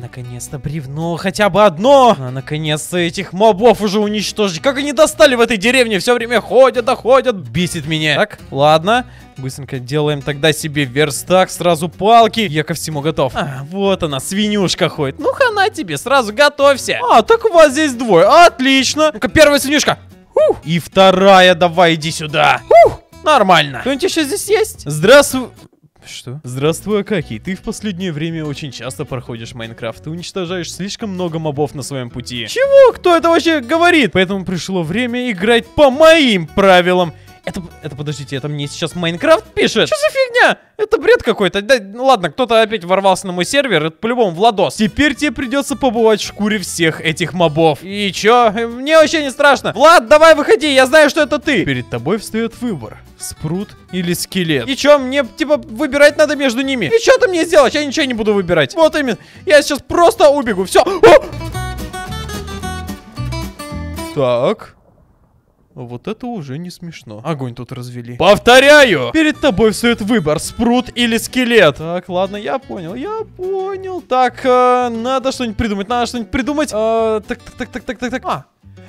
наконец-то бревно, хотя бы одно. А, наконец-то этих мобов уже уничтожить. Как они достали в этой деревне? Все время ходят, доходят. Бесит меня. Так, ладно. Быстренько делаем тогда себе верстак, сразу палки. Я ко всему готов. А, вот она, свинюшка ходит. Ну, хана тебе, сразу готовься. А, так у вас здесь двое. Отлично. Ну-ка, первая свинюшка. Ух. И вторая, давай, иди сюда. Ух. Нормально. Кто-нибудь еще здесь есть? Здравствуй. Что? Здравствуй, Акакий. Ты в последнее время очень часто проходишь Майнкрафт и уничтожаешь слишком много мобов на своем пути. Чего? Кто это вообще говорит? Поэтому пришло время играть по моим правилам. Это, это, подождите, это мне сейчас Майнкрафт пишет? Что за фигня? Это бред какой-то. Да, ну ладно, кто-то опять ворвался на мой сервер, это по-любому Владос. Теперь тебе придется побывать в шкуре всех этих мобов. И чё? Мне вообще не страшно. Влад, давай выходи, я знаю, что это ты. Перед тобой встает выбор. Спрут или скелет. И чё, мне, типа, выбирать надо между ними? И что ты мне сделать? Я ничего не буду выбирать. Вот именно. Я сейчас просто убегу. Все. Так. Вот это уже не смешно. Огонь тут развели. Повторяю! Перед тобой встает выбор, спрут или скелет. Так, ладно, я понял, я понял. Так, э, надо что-нибудь придумать, надо что-нибудь придумать. Э, так, так, так, так, так, так, так. А,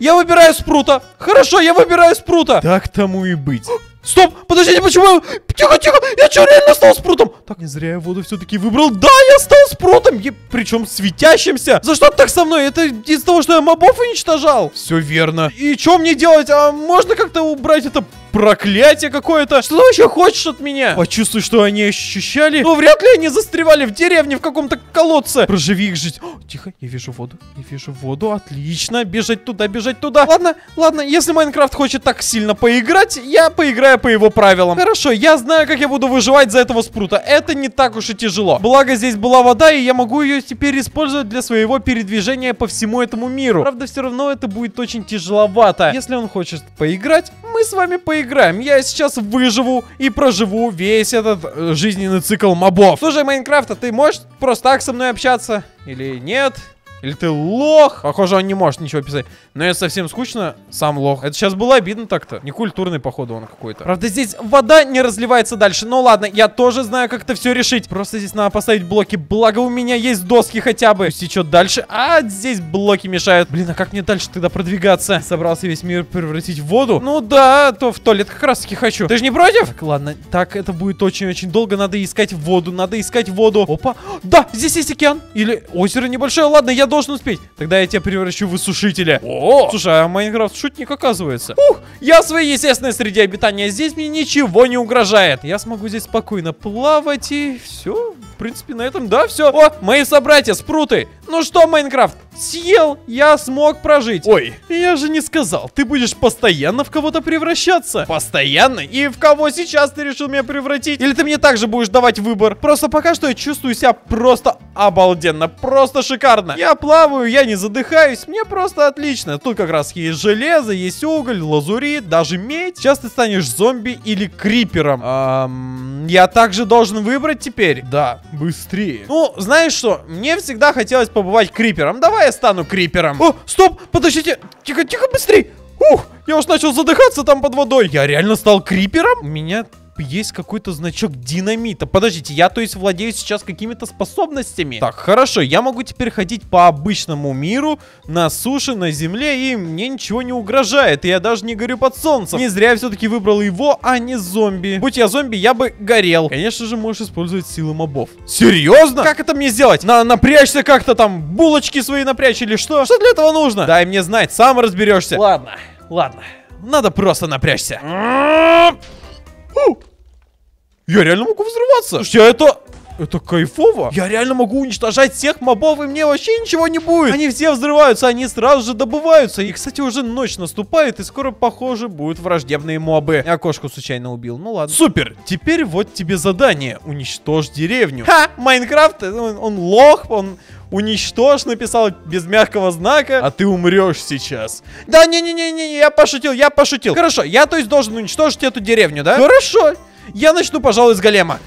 я выбираю спрута. Хорошо, я выбираю спрута. Так тому и быть. Стоп! Подождите, почему? Тихо, тихо! Я что, реально стал спрутом? Так, не зря я воду все-таки выбрал. Да, я стал спрутом! Я, причем светящимся. За что так со мной? Это из-за того, что я мобов уничтожал? Все верно. И что мне делать? А можно как-то убрать это проклятие какое-то. Что ты вообще хочешь от меня? Почувствуй, что они ощущали. Но вряд ли они застревали в деревне в каком-то колодце. Проживи их жизнь. О, тихо, я вижу воду. Я вижу воду. Отлично. Бежать туда, бежать туда. Ладно, ладно, если Майнкрафт хочет так сильно поиграть, я поиграю по его правилам. Хорошо, я знаю, как я буду выживать за этого спрута. Это не так уж и тяжело. Благо, здесь была вода, и я могу ее теперь использовать для своего передвижения по всему этому миру. Правда, все равно это будет очень тяжеловато. Если он хочет поиграть, мы с вами поиграем поиграем. Я сейчас выживу и проживу весь этот э, жизненный цикл мобов. Слушай, Майнкрафта, ты можешь просто так со мной общаться? Или нет? Или ты лох? Похоже, он не может ничего писать. Но это совсем скучно, сам лох. Это сейчас было обидно так-то. Некультурный, походу, он какой-то. Правда, здесь вода не разливается дальше. Ну ладно, я тоже знаю, как это все решить. Просто здесь надо поставить блоки. Благо, у меня есть доски хотя бы. Течет дальше. А, здесь блоки мешают. Блин, а как мне дальше тогда продвигаться? Собрался весь мир превратить в воду? Ну да, то в туалет как раз таки хочу. Ты же не против? Так, ладно. Так, это будет очень-очень долго. Надо искать воду. Надо искать воду. Опа. Да, здесь есть океан. Или озеро небольшое. Ладно, я должен успеть. Тогда я тебя превращу в высушителя. О! Слушай, а Майнкрафт шутник оказывается. Ух, я в своей естественной среде обитания. Здесь мне ничего не угрожает. Я смогу здесь спокойно плавать и все. В принципе, на этом, да, все. О, мои собратья, спруты. Ну что, Майнкрафт, съел, я смог прожить. Ой, я же не сказал, ты будешь постоянно в кого-то превращаться. Постоянно? И в кого сейчас ты решил меня превратить? Или ты мне также будешь давать выбор? Просто пока что я чувствую себя просто обалденно, просто шикарно. Я плаваю, я не задыхаюсь, мне просто отлично. Тут как раз есть железо, есть уголь, лазурит, даже медь. Сейчас ты станешь зомби или крипером. Эм, я также должен выбрать теперь? Да, быстрее. Ну, знаешь что, мне всегда хотелось побывать крипером. Давай я стану крипером. О, стоп, подождите. Тихо, тихо, быстрей. Ух, я уж начал задыхаться там под водой. Я реально стал крипером? У меня есть какой-то значок динамита. Подождите, я то есть владею сейчас какими-то способностями? Так, хорошо, я могу теперь ходить по обычному миру, на суше, на земле, и мне ничего не угрожает. И я даже не горю под солнцем. Не зря я все-таки выбрал его, а не зомби. Будь я зомби, я бы горел. Конечно же, можешь использовать силы мобов. Серьезно? Как это мне сделать? На напрячься как-то там, булочки свои напрячь или что? Что для этого нужно? Дай мне знать, сам разберешься. Ладно, ладно. Надо просто напрячься. Я реально могу взрываться. Слушайте, а это... Это кайфово. Я реально могу уничтожать всех мобов, и мне вообще ничего не будет. Они все взрываются, они сразу же добываются. И, кстати, уже ночь наступает, и скоро, похоже, будут враждебные мобы. Я кошку случайно убил. Ну ладно. Супер. Теперь вот тебе задание. Уничтожь деревню. Ха! Майнкрафт, он, он лох, он уничтожь написал без мягкого знака, а ты умрешь сейчас. Да, не-не-не-не, я пошутил, я пошутил. Хорошо, я, то есть, должен уничтожить эту деревню, да? Хорошо. Я начну, пожалуй, с голема.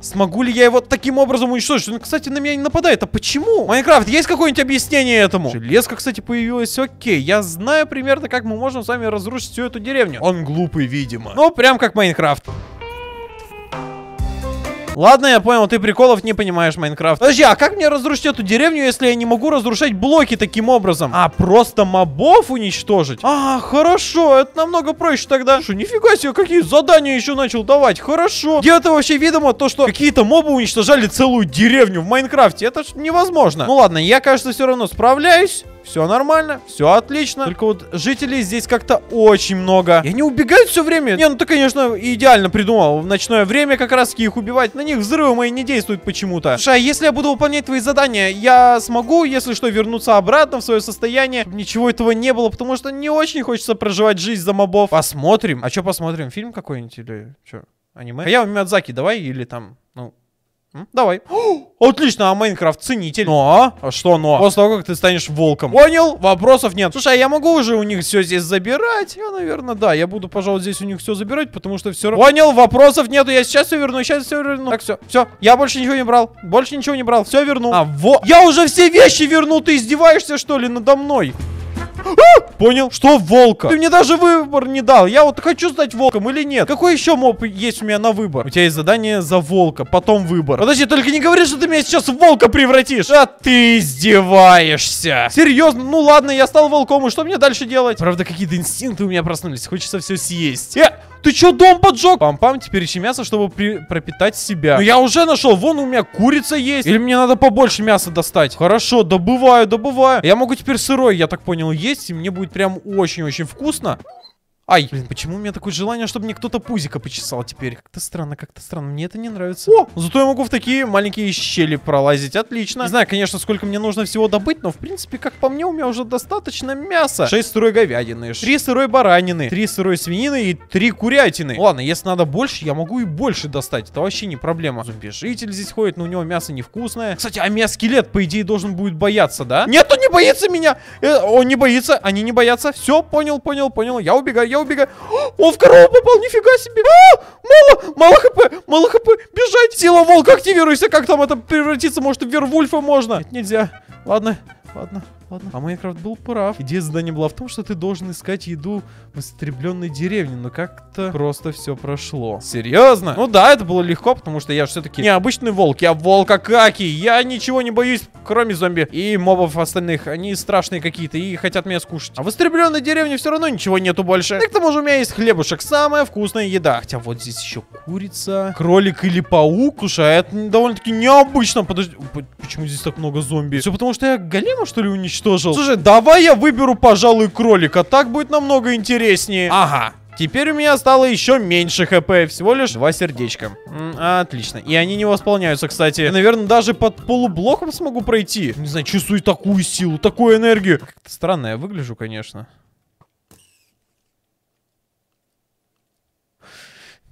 Смогу ли я его таким образом уничтожить? Он, кстати, на меня не нападает. А почему? Майнкрафт, есть какое-нибудь объяснение этому? Железка, кстати, появилась. Окей, я знаю примерно, как мы можем с вами разрушить всю эту деревню. Он глупый, видимо. Ну, прям как Майнкрафт. Ладно, я понял, ты приколов не понимаешь, Майнкрафт. Подожди, а как мне разрушить эту деревню, если я не могу разрушать блоки таким образом? А, просто мобов уничтожить? А, хорошо, это намного проще тогда. Что, нифига себе, какие задания еще начал давать. Хорошо. Где это вообще видимо, то, что какие-то мобы уничтожали целую деревню в Майнкрафте? Это ж невозможно. Ну ладно, я, кажется, все равно справляюсь. Все нормально, все отлично. Только вот жителей здесь как-то очень много. И они убегают все время. Не, ну ты, конечно, идеально придумал. В ночное время как раз их убивать. На них взрывы мои не действуют почему-то. Слушай, а если я буду выполнять твои задания, я смогу, если что, вернуться обратно в свое состояние? Ничего этого не было, потому что не очень хочется проживать жизнь за мобов. Посмотрим. А что посмотрим? Фильм какой-нибудь или что? Аниме? А я Миядзаки, давай или там, ну, М? Давай. О, отлично, а Майнкрафт ценитель. Но, а что но? После того, как ты станешь волком. Понял? Вопросов нет. Слушай, а я могу уже у них все здесь забирать? Я, наверное, да. Я буду, пожалуй, здесь у них все забирать, потому что все равно... Понял, вопросов нету. Я сейчас все верну, сейчас все верну. Так, все, все. Я больше ничего не брал. Больше ничего не брал. Все верну. А, вот. Я уже все вещи вернул. Ты издеваешься, что ли, надо мной? А! Понял? Что волка? Ты мне даже выбор не дал. Я вот хочу стать волком или нет? Какой еще моб есть у меня на выбор? У тебя есть задание за волка, потом выбор. Подожди, только не говори, что ты меня сейчас в волка превратишь. А ты издеваешься. Серьезно? Ну ладно, я стал волком, и что мне дальше делать? Правда, какие-то инстинкты у меня проснулись. Хочется все съесть. Э! Ты чё, дом поджег? Пам-пам, теперь ищи мясо, чтобы при... пропитать себя. Ну я уже нашел, вон у меня курица есть. Или мне надо побольше мяса достать? Хорошо, добываю, добываю. Я могу теперь сырой, я так понял, есть, и мне будет прям очень-очень вкусно. Ай, блин, почему у меня такое желание, чтобы мне кто-то пузика почесал теперь? Как-то странно, как-то странно. Мне это не нравится. О, зато я могу в такие маленькие щели пролазить. Отлично. Не знаю, конечно, сколько мне нужно всего добыть, но, в принципе, как по мне, у меня уже достаточно мяса. 6 сырой говядины, 3 сырой баранины, 3 сырой свинины и 3 курятины. Ладно, если надо больше, я могу и больше достать. Это вообще не проблема. Зомби-житель здесь ходит, но у него мясо невкусное. Кстати, а меня скелет, по идее, должен будет бояться, да? Нет, он не боится меня! Э, он не боится, они не боятся. Все, понял, понял, понял. Я убегаю, я убегаю. Он в корову попал, нифига себе. А, мало, мало хп, мало хп. Бежать. Сила волка активируйся. Как там это превратиться? Может, в Вервульфа можно? Нет, нельзя. Ладно, ладно. Ладно. А Майнкрафт был прав. Идея задания была в том, что ты должен искать еду в истребленной деревне, но как-то просто все прошло. Серьезно? Ну да, это было легко, потому что я все-таки необычный волк. Я волка каки. Я ничего не боюсь, кроме зомби и мобов остальных. Они страшные какие-то и хотят меня скушать. А в истребленной деревне все равно ничего нету больше. И к тому же у меня есть хлебушек. Самая вкусная еда. Хотя вот здесь еще курица, кролик или паук. Слушай, а это довольно-таки необычно. Подожди, почему здесь так много зомби? Все потому что я голема, что ли, уничтожил? Уничтожил. Слушай, давай я выберу, пожалуй, кролика. Так будет намного интереснее. Ага. Теперь у меня стало еще меньше хп, всего лишь два сердечка. М отлично. И они не восполняются, кстати. Я, наверное, даже под полублоком смогу пройти. Не знаю, чувствую такую силу, такую энергию. Как-то странно я выгляжу, конечно.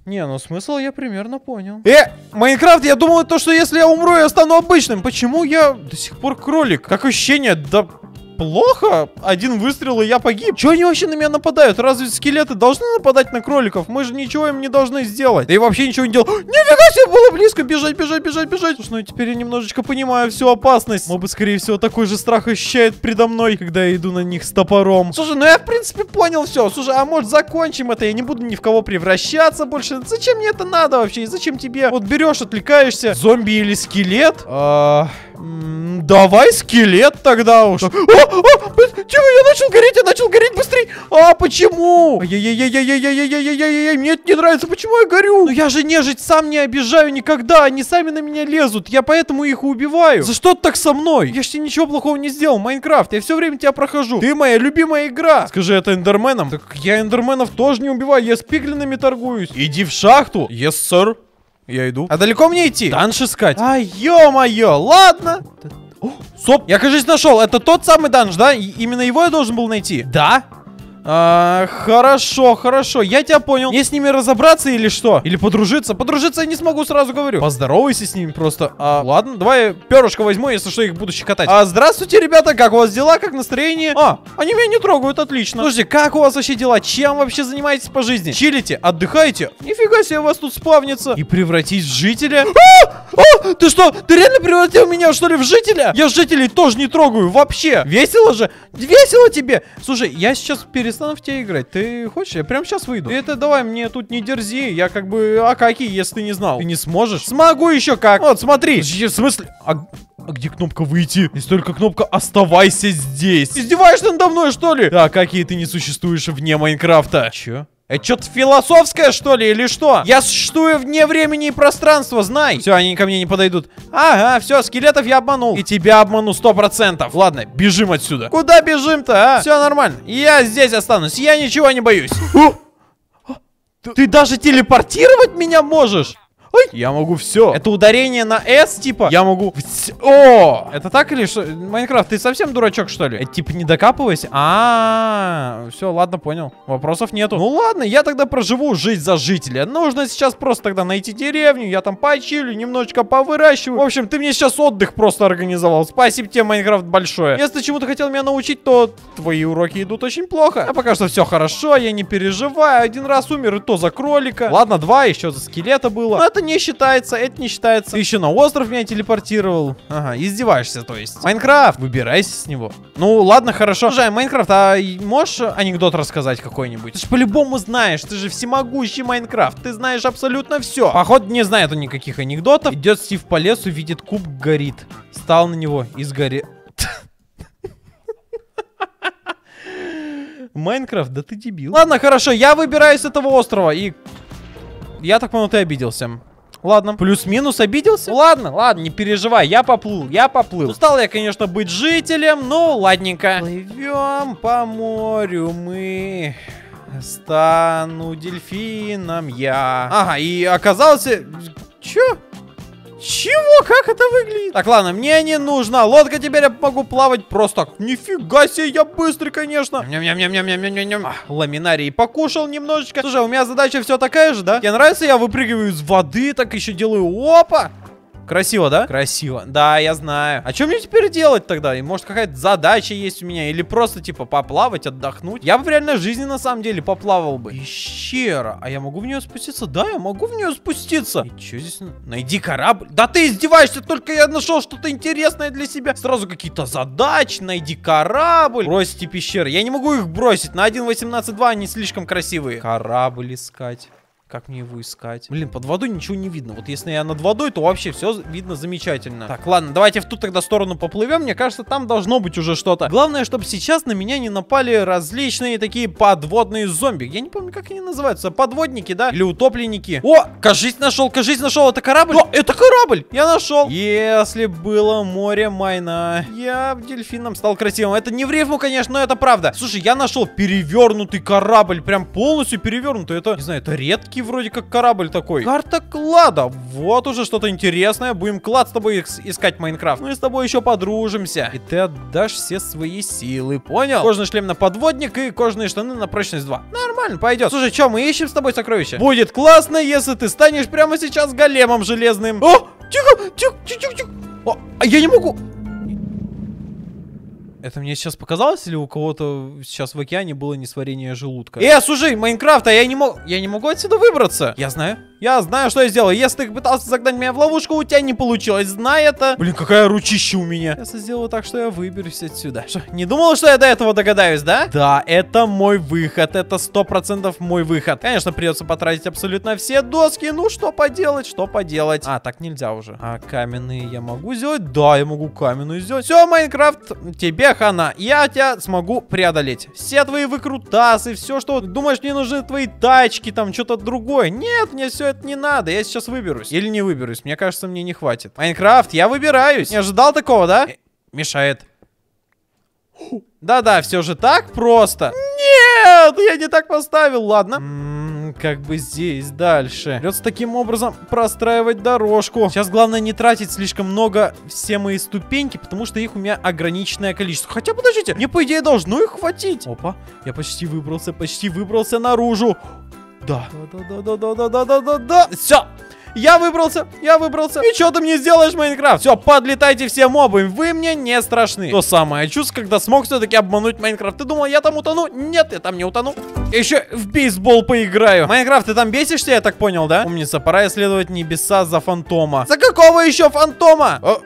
Не, ну смысл я примерно понял. Э, Майнкрафт, я думал то, что если я умру, я стану обычным. Почему я до сих пор кролик? Как ощущение, да плохо. Один выстрел, и я погиб. Чего они вообще на меня нападают? Разве скелеты должны нападать на кроликов? Мы же ничего им не должны сделать. Да и вообще ничего не делал. Нифига себе, было близко. Бежать, бежать, бежать, бежать. Слушай, ну теперь я немножечко понимаю всю опасность. Мобы, скорее всего, такой же страх ощущает предо мной, когда я иду на них с топором. Слушай, ну я, в принципе, понял все. Слушай, а может закончим это? Я не буду ни в кого превращаться больше. Зачем мне это надо вообще? И зачем тебе? Вот берешь, отвлекаешься. Зомби или скелет? Давай скелет тогда уж. О, о, тихо, я начал гореть, я начал гореть быстрее. А, почему? Ай-яй-яй-яй-яй-яй-яй-яй-яй, мне это не нравится, почему я горю? Ну я же нежить сам не обижаю никогда, они сами на меня лезут, я поэтому их убиваю. За что ты так со мной? Я же тебе ничего плохого не сделал, Майнкрафт, я все время тебя прохожу. Ты моя любимая игра. Скажи это эндерменом. Так я эндерменов тоже не убиваю, я с пиглинами торгуюсь. Иди в шахту. Yes, sir. Я иду. А далеко мне идти? Данж искать. А, ё-моё, ладно. Соп, я, кажется, нашел. Это тот самый данж, да? И именно его я должен был найти. Да? А, хорошо, хорошо, я тебя понял. Мне с ними разобраться или что? Или подружиться? Подружиться я не смогу, сразу говорю. Поздоровайся с ними просто. А, ладно, давай перышко возьму, если что, их буду щекотать. А, здравствуйте, ребята, как у вас дела, как настроение? А, они меня не трогают, отлично. Слушайте, как у вас вообще дела? Чем вообще занимаетесь по жизни? Чилите, отдыхаете? Нифига себе, у вас тут спавнится. И превратить в жителя? А! А! Ты что, ты реально превратил меня, что ли, в жителя? Я жителей тоже не трогаю, вообще. Весело же? Весело тебе? Слушай, я сейчас перед перестану в тебя играть. Ты хочешь? Я прямо сейчас выйду. Ты это давай мне тут не дерзи. Я как бы Акаки, если ты не знал. Ты не сможешь? Смогу еще как. Вот, смотри. В смысле? А... А где кнопка выйти? Есть только кнопка оставайся здесь. Издеваешься надо мной, что ли? Да, какие ты не существуешь вне Майнкрафта. Че? Это что-то философское, что ли, или что? Я существую вне времени и пространства, знай. Все, они ко мне не подойдут. Ага, все, скелетов я обманул. И тебя обману сто процентов. Ладно, бежим отсюда. Куда бежим-то, а? Все нормально. Я здесь останусь, я ничего не боюсь. Ты даже телепортировать меня можешь? Ой, я могу все. Это ударение на S, типа. Я могу... О! Это так или что? Майнкрафт, ты совсем дурачок, что ли? Это типа не докапывайся? А, -а, -а все, ладно, понял. Вопросов нету. Ну ладно, я тогда проживу жизнь за жителя. Нужно сейчас просто тогда найти деревню, я там почилю, немножечко повыращиваю. В общем, ты мне сейчас отдых просто организовал. Спасибо тебе, Майнкрафт, большое. Если ты чему-то хотел меня научить, то твои уроки идут очень плохо. А пока что все хорошо, я не переживаю. Один раз умер, и то за кролика. Ладно, два, еще за скелета было. Но это не считается, это не считается. Ты еще на остров меня телепортировал. Ага, издеваешься, то есть. Майнкрафт, выбирайся с него. Ну, ладно, хорошо. Слушай, Майнкрафт, а можешь анекдот рассказать какой-нибудь? Ты же по-любому знаешь, ты же всемогущий Майнкрафт. Ты знаешь абсолютно все. Походу, не знает он никаких анекдотов. Идет Стив по лесу, видит куб, горит. Стал на него и сгорел. Майнкрафт, да ты дебил. Ладно, хорошо, я выбираюсь с этого острова и... Я так понял, ты обиделся. Ладно. Плюс-минус обиделся? Ладно, ладно, не переживай, я поплыл, я поплыл. Устал я, конечно, быть жителем, но ладненько. Плывем по морю мы. Стану дельфином я. Ага, и оказался... Чё? Чего? Как это выглядит? Так, ладно, мне не нужна лодка, теперь я могу плавать просто. Нифига себе, я быстрый, конечно. Ням-ням-ням-ням-ням-ням. Ламинарий покушал немножечко. Слушай, у меня задача все такая же, да? Тебе нравится, я выпрыгиваю из воды, так еще делаю опа. Красиво, да? Красиво. Да, я знаю. А что мне теперь делать тогда? И может какая-то задача есть у меня? Или просто типа поплавать, отдохнуть? Я бы в реальной жизни на самом деле поплавал бы. Пещера. А я могу в нее спуститься? Да, я могу в нее спуститься. И что здесь? Найди корабль. Да ты издеваешься, только я нашел что-то интересное для себя. Сразу какие-то задачи. Найди корабль. Бросьте пещеры. Я не могу их бросить. На 1.18.2 они слишком красивые. Корабль искать. Как мне его искать? Блин, под водой ничего не видно. Вот если я над водой, то вообще все видно замечательно. Так, ладно, давайте в ту тогда сторону поплывем. Мне кажется, там должно быть уже что-то. Главное, чтобы сейчас на меня не напали различные такие подводные зомби. Я не помню, как они называются. Подводники, да? Или утопленники. О, кажись, нашел, кажись, нашел. Это корабль? О, это корабль! Я нашел. Если было море майна, я дельфином стал красивым. Это не в рифму, конечно, но это правда. Слушай, я нашел перевернутый корабль. Прям полностью перевернутый. Это, не знаю, это редкий вроде как корабль такой. Карта клада. Вот уже что-то интересное. Будем клад с тобой искать Майнкрафт. Мы с тобой еще подружимся. И ты отдашь все свои силы, понял? Кожаный шлем на подводник и кожаные штаны на прочность 2. Нормально, пойдет. Слушай, что, мы ищем с тобой сокровища? Будет классно, если ты станешь прямо сейчас големом железным. О, тихо, тихо, тихо, тихо. О, а я не могу. Это мне сейчас показалось, или у кого-то сейчас в океане было несварение желудка? Э, слушай, Майнкрафт, а я не могу... Я не могу отсюда выбраться. Я знаю. Я знаю, что я сделал. Если ты пытался загнать меня в ловушку, у тебя не получилось. Знай это. Блин, какая ручища у меня. Я сделаю так, что я выберусь отсюда. Что, не думал, что я до этого догадаюсь, да? Да, это мой выход. Это сто процентов мой выход. Конечно, придется потратить абсолютно все доски. Ну, что поделать, что поделать. А, так нельзя уже. А каменные я могу сделать? Да, я могу каменную сделать. Все, Майнкрафт, тебе хана. Я тебя смогу преодолеть. Все твои выкрутасы, все, что... Думаешь, мне нужны твои тачки, там, что-то другое. Нет, мне все это не надо, я сейчас выберусь. Или не выберусь, мне кажется, мне не хватит. Майнкрафт, я выбираюсь. Не ожидал такого, да? Э, мешает. Да-да, все же так просто. Нет, я не так поставил, ладно. Как бы здесь дальше. Придется таким образом простраивать дорожку. Сейчас главное не тратить слишком много все мои ступеньки, потому что их у меня ограниченное количество. Хотя, подождите, мне, по идее, должно их хватить. Опа, я почти выбрался, почти выбрался наружу. Да. Да-да-да-да-да-да-да-да. Все. Я выбрался, я выбрался. И что ты мне сделаешь, Майнкрафт? Все, подлетайте все мобы, вы мне не страшны. То самое чувство, когда смог все-таки обмануть Майнкрафт. Ты думал, я там утону? Нет, я там не утону. Еще в бейсбол поиграю. Майнкрафт, ты там бесишься, я так понял, да? Умница, пора исследовать небеса за фантома. За какого еще фантома? О,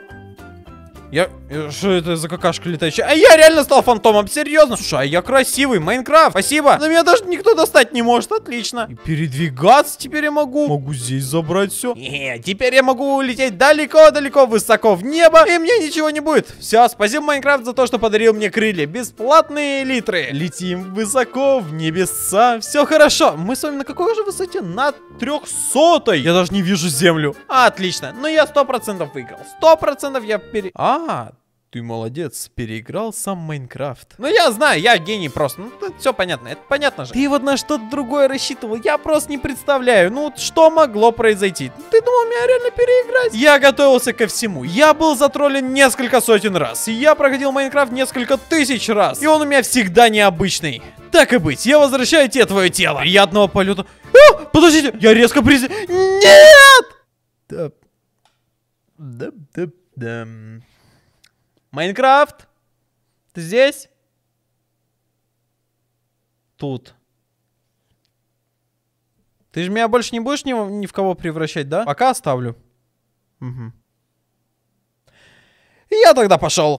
я... Э, Что это за какашка летающая? А я реально стал фантомом, серьезно? Слушай, а я красивый, Майнкрафт, спасибо. Но меня даже никто достать не может, отлично. И передвигаться теперь я могу. Могу здесь забрать все. Не, теперь я могу улететь далеко-далеко высоко в небо, и мне ничего не будет. Все, спасибо, Майнкрафт, за то, что подарил мне крылья. Бесплатные литры. Летим высоко в небеса. Все хорошо. Мы с вами на какой же высоте? На трехсотой. Я даже не вижу землю. Отлично. Ну я сто процентов выиграл. Сто процентов я пере... А, ты молодец, переиграл сам Майнкрафт. Ну я знаю, я гений просто. Ну все понятно, это понятно же. Ты вот на что-то другое рассчитывал, я просто не представляю. Ну что могло произойти? Ты думал меня реально переиграть? Я готовился ко всему. Я был затроллен несколько сотен раз. Я проходил Майнкрафт несколько тысяч раз. И он у меня всегда необычный. Так и быть, я возвращаю тебе твое тело. Приятного полета. А, подождите, я резко приз... Нет! Да. Да, да, да. Майнкрафт? Ты здесь? Тут. Ты же меня больше не будешь ни, ни в кого превращать, да? Пока оставлю. Угу. Я тогда пошел.